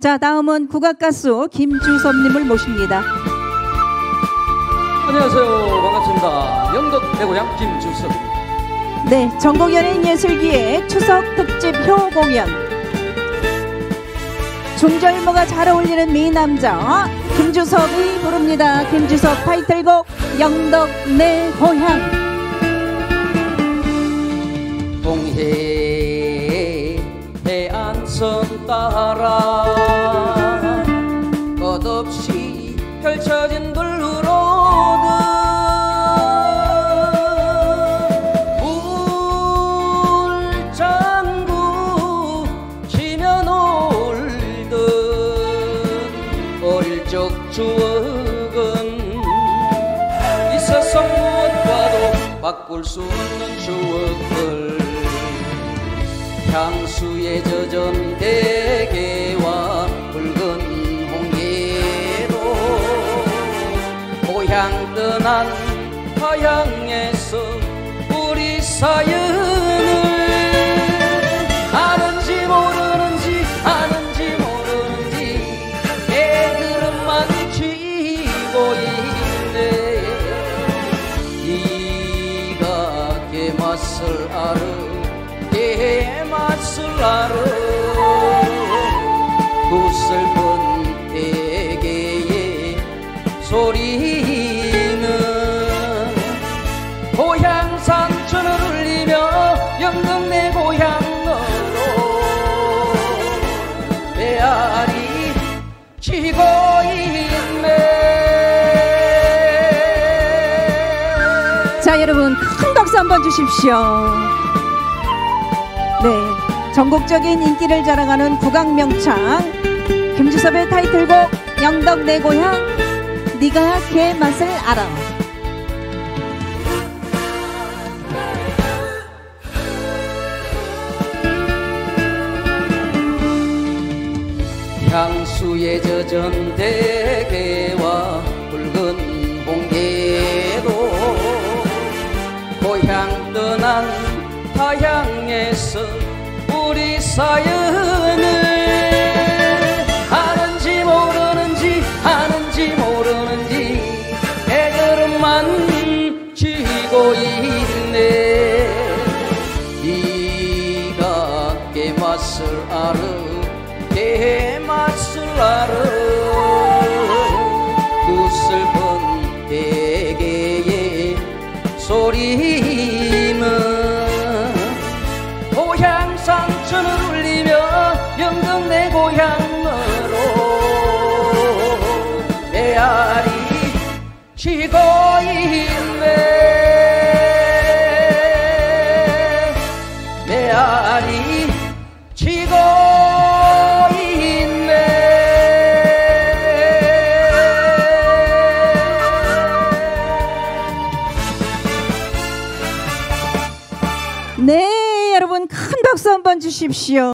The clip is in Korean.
자, 다음은 국악가수 김주섭님을 모십니다. 안녕하세요. 반갑습니다. 영덕 대고향 김주섭입니다. 네, 전국연예인 예술기의 추석 특집 효 공연. 중절모가 잘 어울리는 미남자 김주섭이 부릅니다. 김주섭 타이틀곡 영덕 내 고향. 동해 펼쳐진 블루로드 물장구 치며 놀던 어릴 적 추억은 이 세상 무엇과도 바꿀 수 없는 추억들 향수에 젖은 대게와 난 타향에서 우리 사연을 아는지 모르는지 아는지 모르는지 애들은만 쥐고 있네. 네가 개맛을 알아 개맛을 알아. 그 슬픈 대게의 소리 여러분 큰 박수 한번 주십시오. 네, 전국적인 인기를 자랑하는 국악 명창 김주섭의 타이틀곡 영덕 내 고향 네가 개 맛을 알아. 향수에 젖은 대게 타향에서 우리 사연을 아는지 모르는지 아는지 모르는지 애들은만 쥐고 있네. 네가 개맛을 알아 개맛을 알아 치고 있네 메아리 치고 있네 네, 여러분 큰 박수 한번 주십시오.